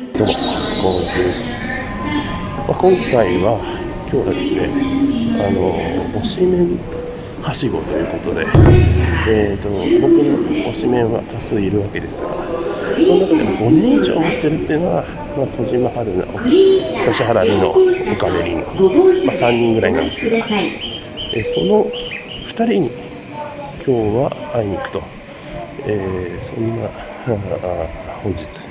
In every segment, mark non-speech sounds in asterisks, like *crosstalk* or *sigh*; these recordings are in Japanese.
どうも、河本です。まあ、今回は、今日はですね、あの、推しメンはしごということで、えーと、僕の推しメンは多数いるわけですが、その中でも5年以上持ってるっていうのは、まあ、小島春菜、指原莉乃、岡部凛乃、まあ、3人ぐらいなんですが、えその2人に今日は会いに行くと、えーそんな本日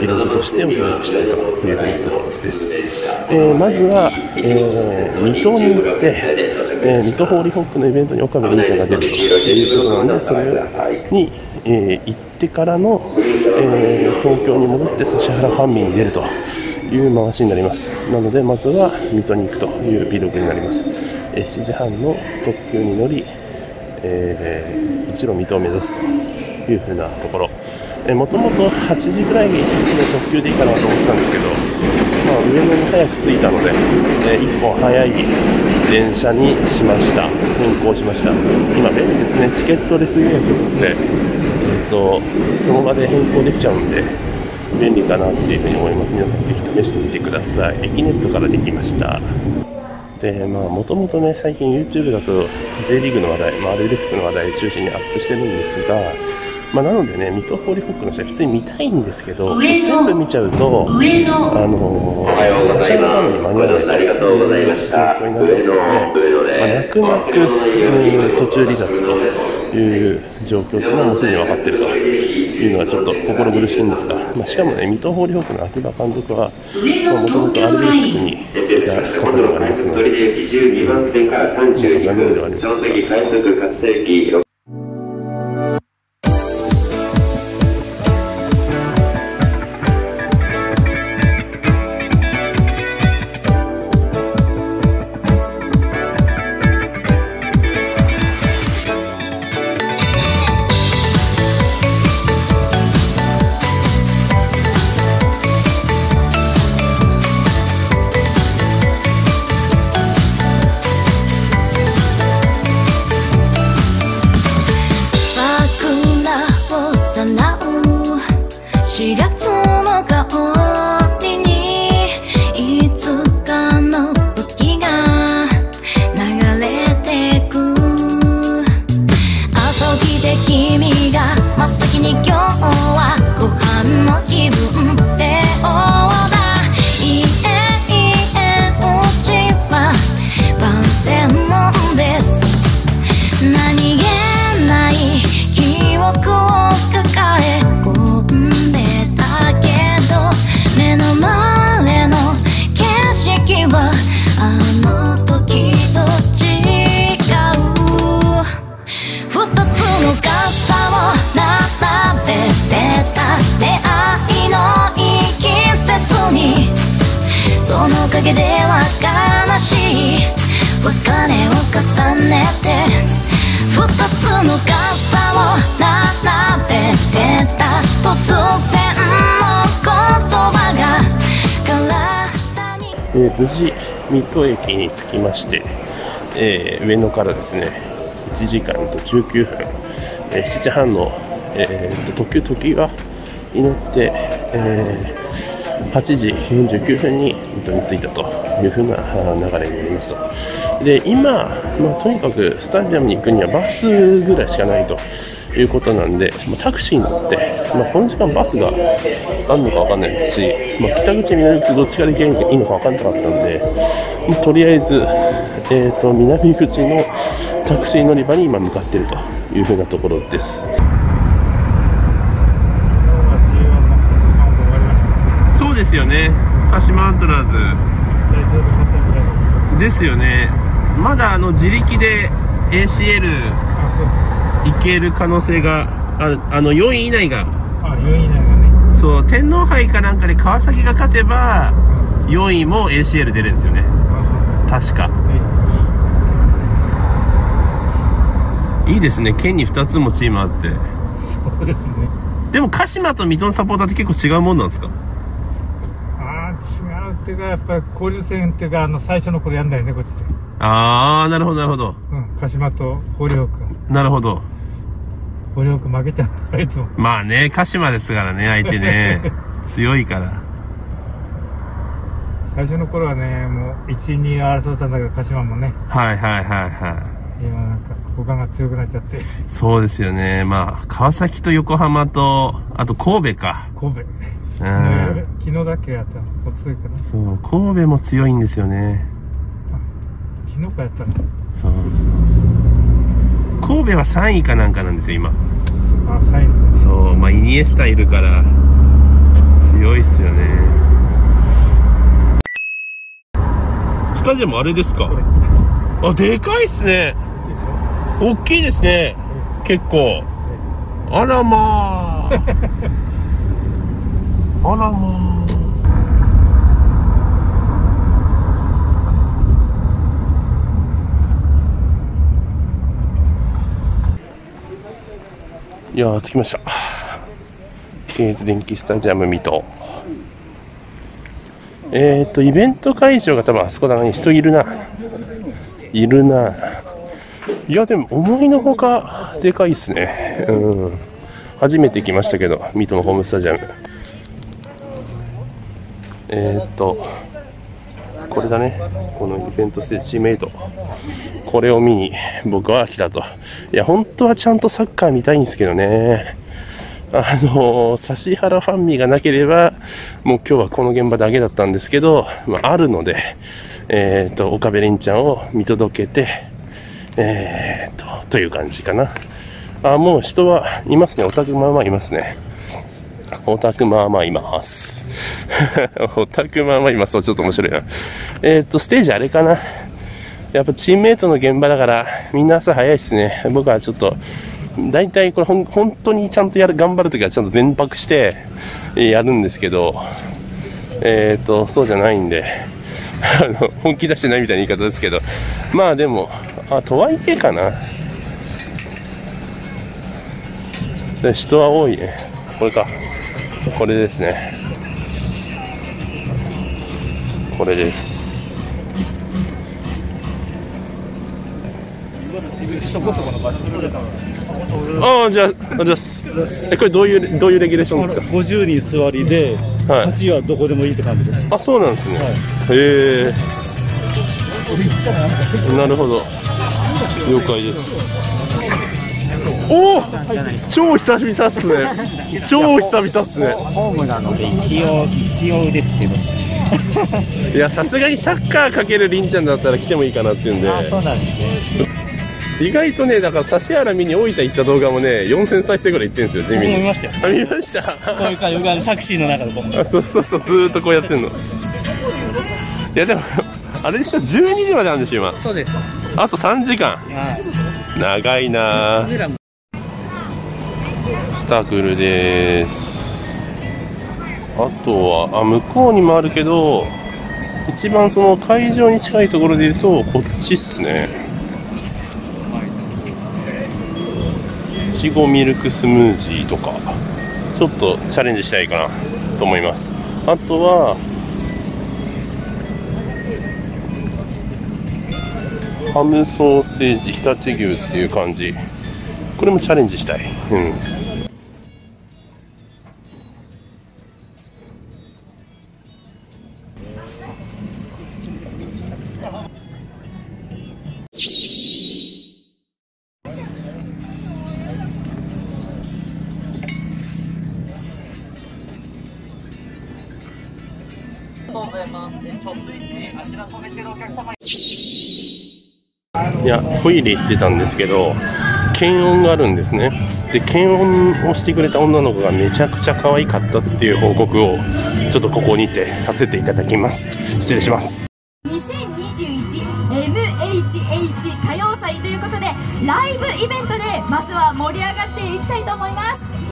ビログとしてお届けしたいというところです、えーまずは、えー水戸に行って、えー水戸ホーリーホックのイベントに岡部凛ちゃんが出るということなのでそれに、えー行ってからの、えー東京に戻って指原ファンミに出るという回しになります。なのでまずは水戸に行くというビログになります、えー7時半の特急に乗りえー一路水戸を目指すというふうなところ、えもともと8時ぐらいの特急でいいかなと思ってたんですけど、まあ、上野に早く着いたので、え1本早い電車にしました、変更しました、今、便利ですね、チケットレス予約っつって、えー、とその場で変更できちゃうんで、便利かなっていうふうに思います、皆さんぜひ試してみてください、エキネットからできました。でまあもともとね最近 YouTube だと J リーグの話題、まあ、RLX の話題を中心にアップしてるんですが、まあ、なのでね水戸ホーリーホックの試合普通に見たいんですけど全部見ちゃうとあのー、差し上げたのに間に合わない。という状況になりますので、まあ、泣く泣くうん途中離脱という状況というのはもうすでに分かっているというのはちょっと心苦しいんですが、まあ、しかもね水戸ホーリーホックの秋葉監督はもともと RLX にいた方でもあります。ので。22番線から32分、長崎つの傘を並べてた突然の言葉が体にえー無事水戸駅に着きまして、えー上野からですね1時間と19分、えー7時半の、えーと特急時がに乗って、えー8時49分に水戸に着いたというふうな流れになりますと。で今、まあ、とにかくスタジアムに行くにはバスぐらいしかないということなんで、まあタクシーに乗って、まあ、この時間バスがあるのか分かんないですし、まあ、北口、南口どっちから行けばいいのか分かんなかったんで、まあとりあえず、えー、と南口のタクシー乗り場に今向かっているというふうなところです。そうですよね。鹿島アントラーズ。ですよねまだあの自力で ACL いける可能性がああの4位以内が。あ、4位以内がね。そう天皇杯かなんかで川崎が勝てば4位も ACL 出るんですよね。確か。いいですね。県に2つもチームあって。そうですね。でも鹿島と水戸のサポーターって結構違うもんなんですか？ああ、違うっていうか、やっぱり交流戦っていうか、あの、最初の頃やんだよね、こっちで。ああなるほどなるほどうん、鹿島とホーリーホーク。なるほどホーリーホーク負けちゃう、あいつも。まあね鹿島ですからね相手ね *laughs* 強いから最初の頃はねもう1、2争ったんだけど鹿島もねはいはいはいはい。今なんか他が強くなっちゃってそうですよね。まあ、川崎と横浜と、あと神戸か。神戸うん。昨日だけやったのおとといかなそう、神戸も強いんですよね。昨日かやったのそうそうそう。神戸は3位かなんかなんですよ、今。あサインですそう、まあ、イニエスタいるから、強いっすよね。スタジアムあれですか？あ、でかいっすね。大きいですね。結構。あらまあ。あらま *laughs* あ。いやー着きました。ケーズ電気スタジアム水戸えっ、ー、とイベント会場が多分あそこだな人いるな。いるな。いやでも思いのほかでかいっすね。うん。初めて来ましたけど水戸のホームスタジアム。えー、っとこれだね。このイベントステージチームメイト。これを見に僕は来たと。いや本当はちゃんとサッカー見たいんですけどね。あの指原ファンミがなければもう今日はこの現場だけだったんですけど、まあ、あるので、えー、と岡部凛ちゃんを見届けて、えー、とという感じかな。あもう人はいますね。オタクまあまあいますね。オタクまあまあいます。*laughs* オタクまあまあいますちょっと面白いな。えっ、とステージあれかな。やっぱチームメイトの現場だからみんな朝早いですね。僕はちょっと大体これほん本当にちゃんとやる頑張るときはちゃんと全泊してやるんですけどえっ、とそうじゃないんであの本気出してないみたいな言い方ですけど。まあでもあとはいえかな。人は多いね。これか。これですね。これです。ああじゃああじゃあえこれどういうどういうレギュレーションですか？50人座りで、はい。8位はどこでもいいって感じです。あそうなんですね、へえ。なるほど。了解です。おお超久々っすね。超久々っすね。ホームなので一応、一応ですけど。いやさすがにサッカーかけるりんちゃんだったら来てもいいかなっていうんでそうなんですね。意外とねだから指原見に大分行った動画もね4000再生ぐらいいってるんですよ地味に見ましたよ。あ見ました？こういう感じ、僕あのタクシーの中でこう。あそうそうそうずーっとこうやってんのいやでも *laughs* あれでしょ？12時までなんでしょ今？そうです。あと3時間はい。長いなスタグルですああとはあ向こうにもあるけど一番その会場に近いところで言うとこっちっすね。いちごミルクスムージーとかちょっとチャレンジしたいかなと思います。あとはハムソーセージ常陸牛っていう感じ。これもチャレンジしたい。うん。やトイレ行ってたんですけど検温があるんですね。で検温をしてくれた女の子がめちゃくちゃ可愛かったっていう報告をちょっとここにてさせていただきます。失礼します。2021MHH 歌謡祭ということでライブイベントでまずは盛り上がっていきたいと思います。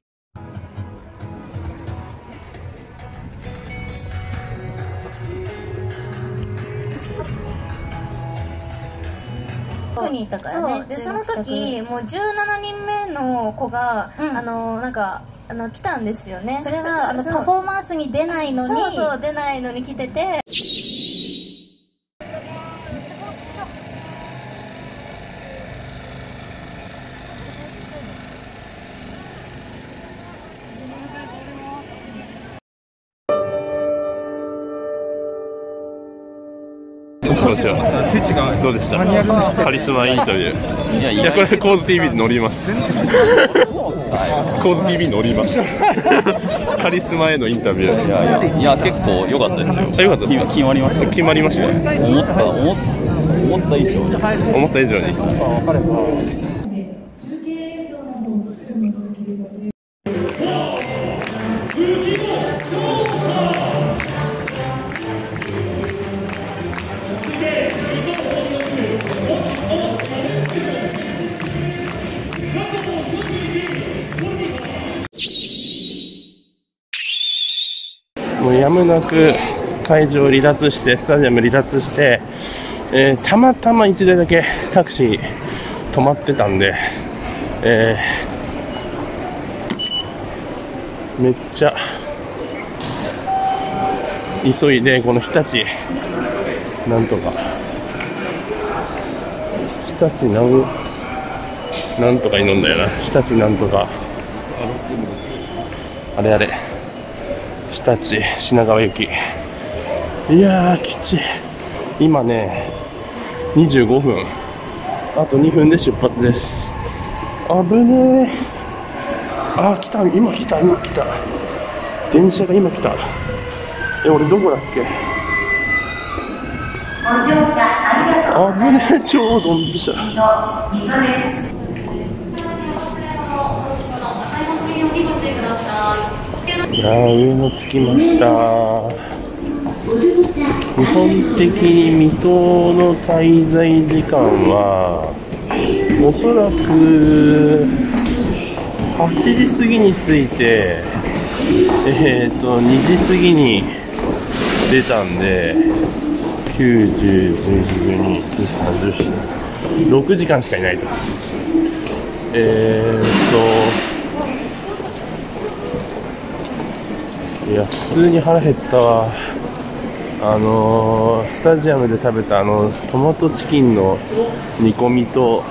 国にいたからねでその時もう17人目の子が、うん。あのなんかあの来たんですよね。それはあのパフォーマンスに出ないのに。そうそう出ないのに来ててしましょう。どうでした？カリスマインタビューいやこれ構図 TV で乗ります。構図 TV 乗ります。カリスマへのインタビュー。いやいやいや結構良かったですよ。あよかったですか？決まりました。決まりました？思った思っ思った以上思った以上にむなく会場を離脱して、スタジアム離脱して、えーたまたま1台だけタクシー止まってたんで、えーめっちゃ急いで、この日立、なんとか、日立なん、なんとかに飲んだよな、日立なんとか、あれあれ。日立品川行き。いやーきちい今ね25分。あと2分で出発です。危ねえあー来た。今来た今来た。電車が今来た。え俺どこだっけ？危ねえ超ドンピシャいや上野着きました。基本的に水戸の滞在時間はおそらく8時過ぎに着いてえっ、と2時過ぎに出たんで90、11、12、13、14、6時間しかいないと。えっ、といや普通に腹減ったわ。あのースタジアムで食べたあのトマトチキンの煮込みと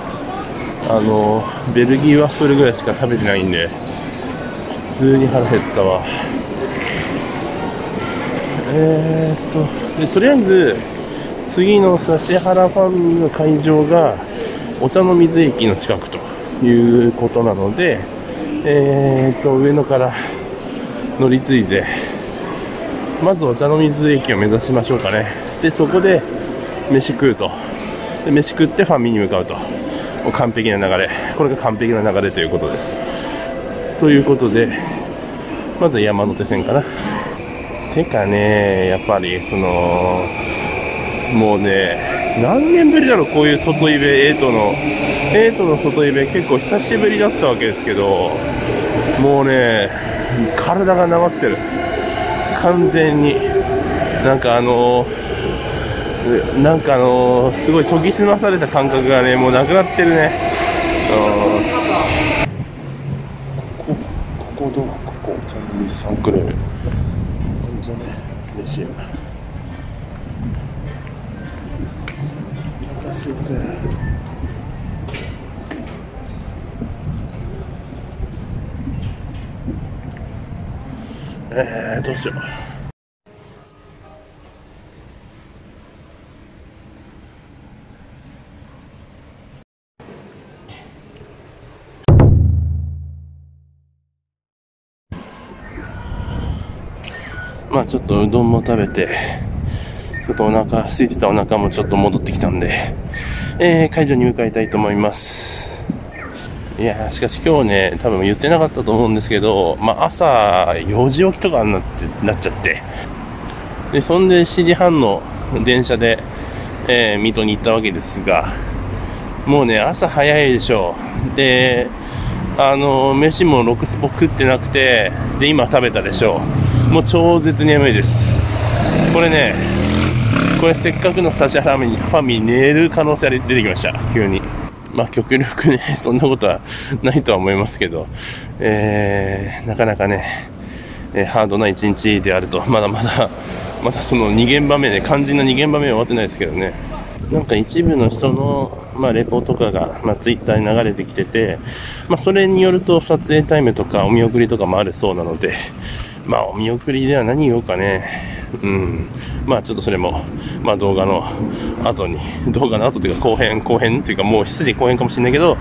あのーベルギーワッフルぐらいしか食べてないんで普通に腹減ったわ。えー、っとでとりあえず次の指原ファンの会場がお茶の水駅の近くということなのでえー、っと上野から乗り継いでまずお茶の水駅を目指しましょうかね。でそこで飯食うと。で飯食ってファミに向かうと。もう完璧な流れ。これが完璧な流れということです。ということでまずは山手線かな。てかねやっぱりそのもうね何年ぶりだろうこういう外イベ8の。8の外イベ結構久しぶりだったわけですけどもうね体がなまってる。完全に。なんかあのうなんかあのすごい研ぎ澄まされた感覚がねもうなくなってるね。うんここここどうここちゃんと水さんくれ。るなんじゃね嬉しいなお腹すえー、どうしよう。まあちょっとうどんも食べて、ちょっとお腹、空いてたお腹もちょっと戻ってきたんで、えー、会場に向かいたいと思います。いやしかし今日ね、多分言ってなかったと思うんですけど、まあ、朝4時起きとかになってなっちゃって、でそんで7時半の電車で、えー水戸に行ったわけですが、もうね、朝早いでしょう。で、あの飯も6スポ食ってなくて、で、今食べたでしょう。もう超絶眠いです。これね、これせっかくの指原ファミ寝る可能性が出てきました、急に。まあ極力ね、*laughs* そんなことはないとは思いますけど、えーなかなかね、えーハードな一日であると、まだまだ、まだその2現場目で、肝心な2現場目は終わってないですけどね。なんか一部の人の、まあ、レポとかが、まあ、ツイッターに流れてきてて、まあ、それによると撮影タイムとかお見送りとかもあるそうなので、まあお見送りでは何言おうかね。うん。まあちょっとそれも、まあ、動画の後に動画の後というか後編後編というかもうすでに後編かもしれないけど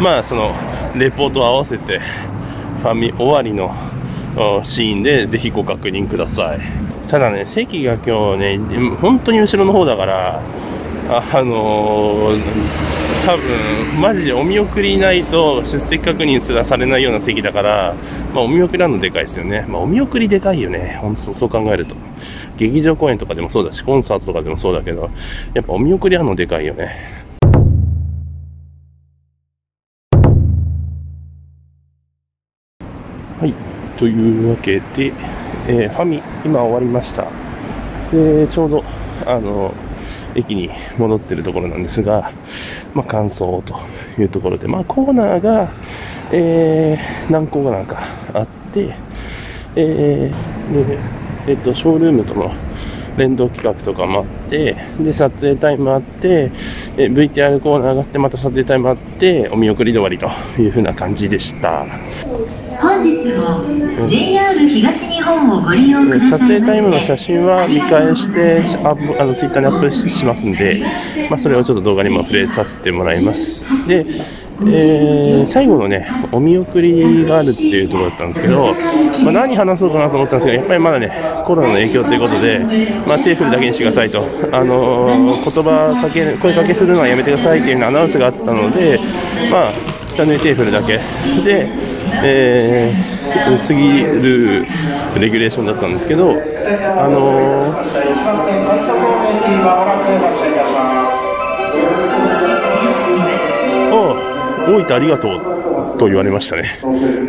まあそのレポートを合わせてファミ終わりのシーンでぜひご確認ください。ただね席が今日ね本当に後ろの方だからああのー多分マジでお見送りないと出席確認すらされないような席だから、まあ、お見送りあるのでかいですよね、まあ、お見送りでかいよね。本当そう考えると。劇場公演とかでもそうだしコンサートとかでもそうだけどやっぱお見送りあるのでかいよね。はい。というわけで、えーファミ今終わりました。でちょうどあの駅に戻ってるところなんですが、まあ、感想というところで、まあ、コーナーが、えー何コーナーかあって、えーでえっとショールームとの連動企画とかもあってで撮影タイムあってえ VTR コーナーがあってまた撮影タイムあってお見送りで終わりという風な感じでした。本日も JR 東日本をご利用くだ撮さい影タイムの写真は見返してアップあのツイッターにアップしますんで、まあ、それをちょっと動画にも触れさせてもらいます。で、えー最後のねお見送りがあるっていうところだったんですけど、まあ、何話そうかなと思ったんですけどやっぱりまだねコロナの影響ということで、まあ、手振るだけにしてくださいと、あのー言葉かけ声かけするのはやめてくださいっていうアナウンスがあったのでまあ単純に手振るだけ。で、えー過ぎるレギュレーションだったんですけど、あのーお大分ありがとう。と言われましたね。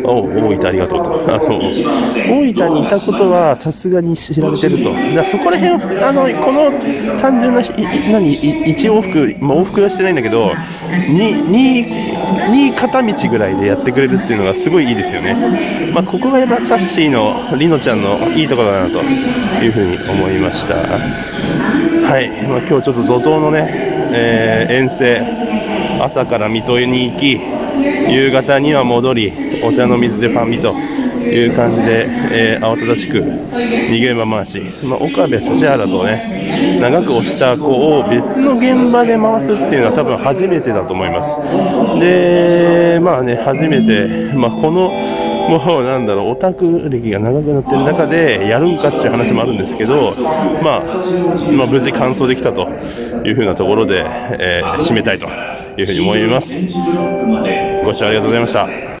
お大分ありがとうと。あの大分にいたことはさすがに知られてると。だそこら辺をあのこの単純な何い一往復、まあ、往復はしてないんだけど、ににに片道ぐらいでやってくれるっていうのがすごいいいですよね。まあここがやっぱサッシーのりのちゃんのいいところだなというふうに思いました。はい、まあ、今日ちょっと怒涛のね、えー遠征、朝から水戸に行き、夕方には戻り、お茶の水でファンミという感じで、えー慌ただしく逃げ場回し、まあ、岡部、指原とね、長く押した子を別の現場で回すっていうのは多分初めてだと思います。で、まあね、初めて、まあ、この、もうなんだろう、オタク歴が長くなってる中でやるんかっていう話もあるんですけど、まあ、まあ、無事完走できたというふうなところで、えー締めたいというふうに思います。ご視聴ありがとうございました。